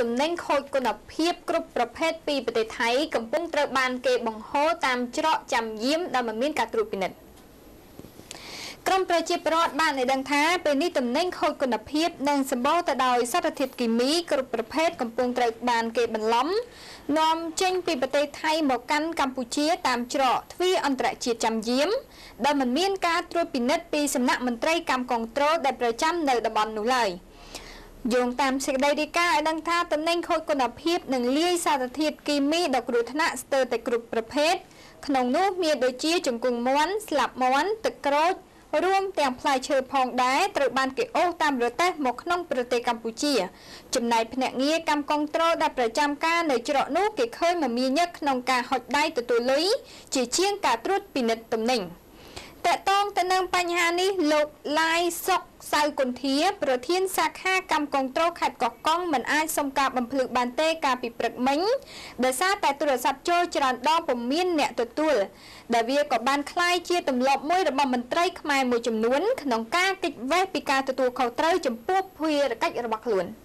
ទំនិញខូចគុណភាពគ្រប់ប្រភេទពីប្រទេសថៃកំពុងត្រូវបានគេបង្ហូរតាមច្រកចាំយាមដែលមិនមានការត្រួតពិនិត្យក្រមប្រជាពលរដ្ឋបានឲ្យដឹងថាពេលនេះទំនិញខូចគុណភាពនិងសម្បូរទៅដោយសារធាតុគីមីគ្រប់ប្រភេទកំពុងត្រូវបានគេបន្លំនាំចេញពីប្រទេសថៃមកកាន់កម្ពុជាតាមច្រកទ្វារអន្តរជាតិចាំយាមដែលមិនមានការត្រួតពិនិត្យពីសំណាក់មន្ត្រីកម្មកុងត្រូលដែលប្រចាំនៅតំបន់នោះឡើយ យោងតាមសេចក្តីរាយការណ៍ឲ្យដឹងថាតំណែងខូចគុណភាពនិងលាយសារធាតុគីមីដ៏គ្រោះថ្នាក់ស្ទើរតែគ្រប់ប្រភេទក្នុងនោះមានដូចជាជង្គង់មាន់ស្លាបមាន់ទឹកក្រូចរួមទាំងផ្លែឈើផងដែរត្រូវបានគេអូសតាមរទេះមកក្នុងប្រទេសកម្ពុជា ចំណែកភ្នាក់ងារកម្មកុងត្រូលដែលប្រចាំការនៅច្រកនោះគេឃើញមមាញឹកក្នុងការហុចដៃទទួលលុយជាជាងការត្រួតពិនិត្យទំនិញ។តកតងទៅនឹងបញ្ហានេះលោកឡាយសុក សៅគុន្ធា ប្រធានសាខាកម្មកុងត្រូលខេត្តកោះកុងមិនអាចសុំការបំភ្លឺបានទេកាលពីព្រឹកមិញដោយសារតែទូរស័ព្ទចូលច្រើនដងពុំមានអ្នកទទួលដែលវាក៏បានคล้ายជាទម្លាប់មួយរបស់មន្ត្រីខ្មែរមួយចំនួនក្នុងការគេចវេះពីការទទួលខុសត្រូវចំពោះភារកិច្ចរបស់ខ្លួន។